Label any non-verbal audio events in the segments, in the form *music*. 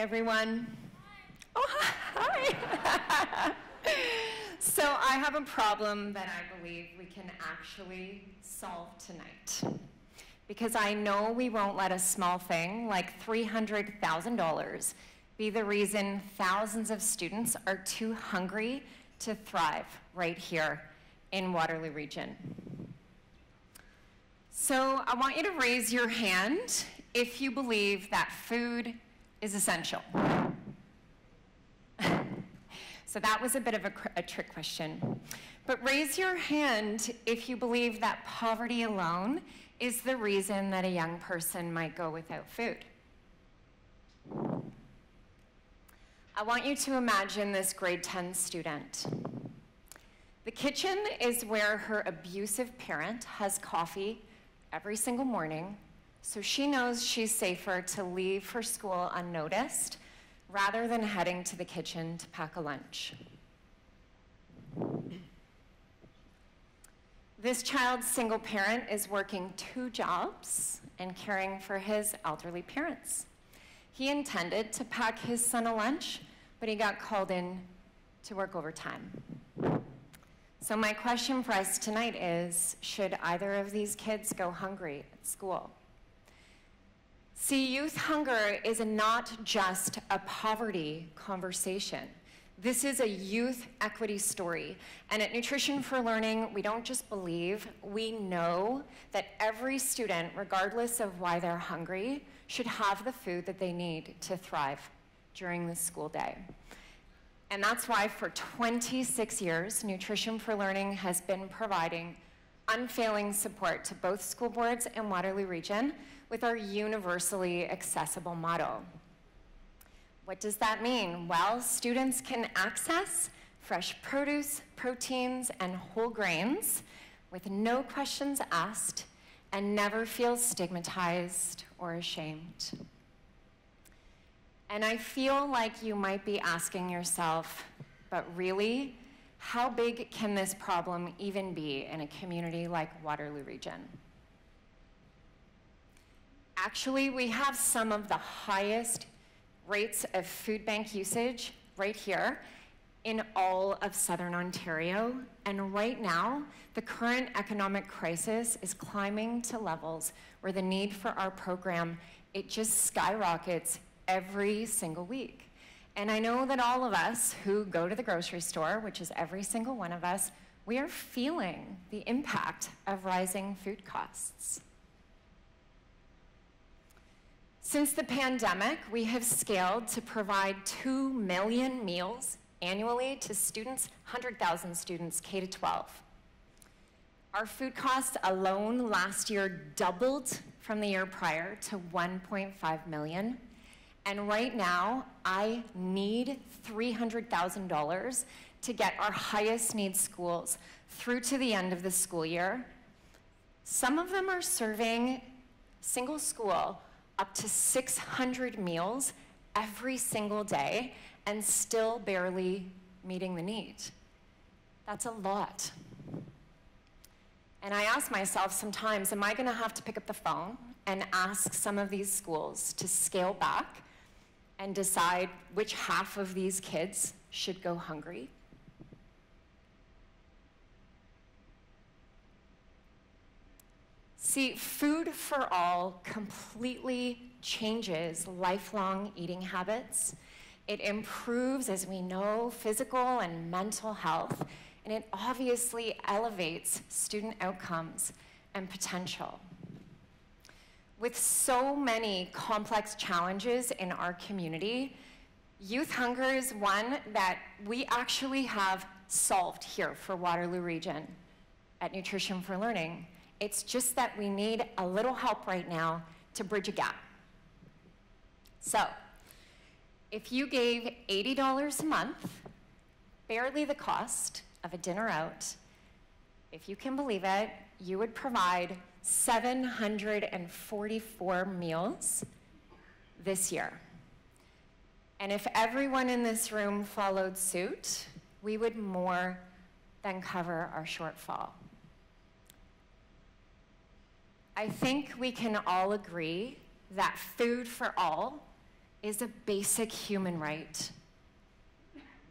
everyone. Oh, hi. *laughs* so I have a problem that I believe we can actually solve tonight. Because I know we won't let a small thing like $300,000 be the reason thousands of students are too hungry to thrive right here in Waterloo Region. So I want you to raise your hand if you believe that food is essential. *laughs* so that was a bit of a, a, trick question. But raise your hand if you believe that poverty alone is the reason that a young person might go without food. I want you to imagine this grade 10 student. The kitchen is where her abusive parent has coffee every single morning so she knows she's safer to leave for school unnoticed rather than heading to the kitchen to pack a lunch. This child's single parent is working two jobs and caring for his elderly parents. He intended to pack his son a lunch, but he got called in to work overtime. So my question for us tonight is, should either of these kids go hungry at school? See, youth hunger is not just a poverty conversation. This is a youth equity story. And at Nutrition for Learning, we don't just believe, we know that every student, regardless of why they're hungry, should have the food that they need to thrive during the school day. And that's why for 26 years, Nutrition for Learning has been providing unfailing support to both school boards and Waterloo Region with our universally accessible model. What does that mean? Well, students can access fresh produce, proteins, and whole grains with no questions asked and never feel stigmatized or ashamed. And I feel like you might be asking yourself, but really, how big can this problem even be in a community like Waterloo Region? Actually, we have some of the highest rates of food bank usage right here in all of Southern Ontario. And right now, the current economic crisis is climbing to levels where the need for our program, it just skyrockets every single week. And I know that all of us who go to the grocery store, which is every single one of us, we are feeling the impact of rising food costs. Since the pandemic, we have scaled to provide 2 million meals annually to students, 100,000 students, K to 12. Our food costs alone last year doubled from the year prior to 1.5 million. And right now, I need $300,000 to get our highest need schools through to the end of the school year. Some of them are serving single school up to 600 meals every single day and still barely meeting the need. That's a lot. And I ask myself sometimes, am I going to have to pick up the phone and ask some of these schools to scale back and decide which half of these kids should go hungry. See, food for all completely changes lifelong eating habits. It improves, as we know, physical and mental health, and it obviously elevates student outcomes and potential. With so many complex challenges in our community, youth hunger is one that we actually have solved here for Waterloo Region at Nutrition for Learning. It's just that we need a little help right now to bridge a gap. So, if you gave $80 a month, barely the cost of a dinner out, if you can believe it, you would provide 744 meals this year. And if everyone in this room followed suit, we would more than cover our shortfall. I think we can all agree that food for all is a basic human right,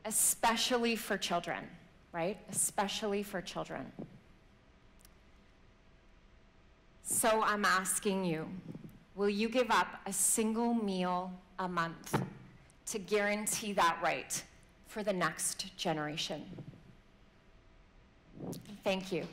especially for children, right? Especially for children. So I'm asking you will you give up a single meal a month to guarantee that right for the next generation? Thank you.